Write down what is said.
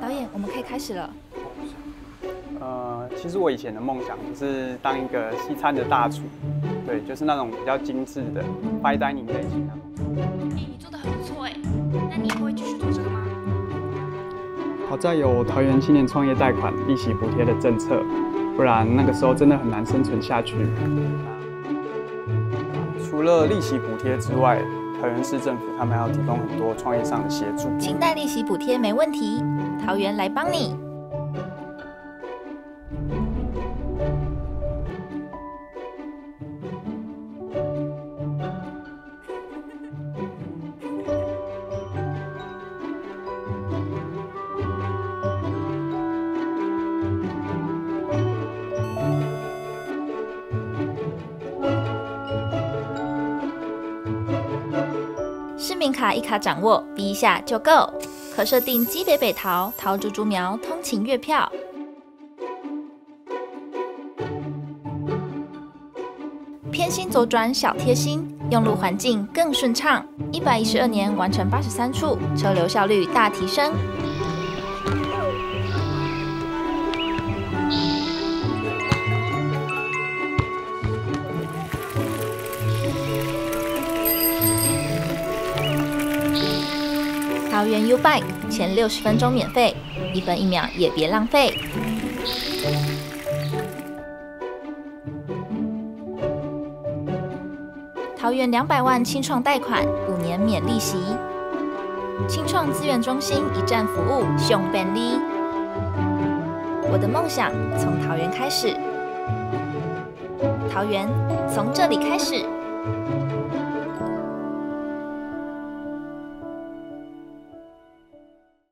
导演，我们可以开始了。呃，其实我以前的梦想是当一个西餐的大厨，对，就是那种比较精致的 fine dining 类型的。哎，你做的很不错哎，那你会继续做这个吗？好在有桃园青年创业贷款利息补贴的政策，不然那个时候真的很难生存下去。除了利息补贴之外，桃园市政府他们要提供很多创业上的协助。清贷利息补贴没问题，桃园来帮你。市民卡一卡掌握，逼一下就够。可设定基北北桃桃竹竹苗通勤月票。偏心左转小贴心，用路环境更顺畅。一百一十二年完成八十三处，车流效率大提升。桃园 U Bike 前六十分钟免费，一分一秒也别浪费。桃园两百万清创贷款，五年免利息。清创资源中心一站服务，熊便利。我的梦想从桃园开始，桃园从这里开始。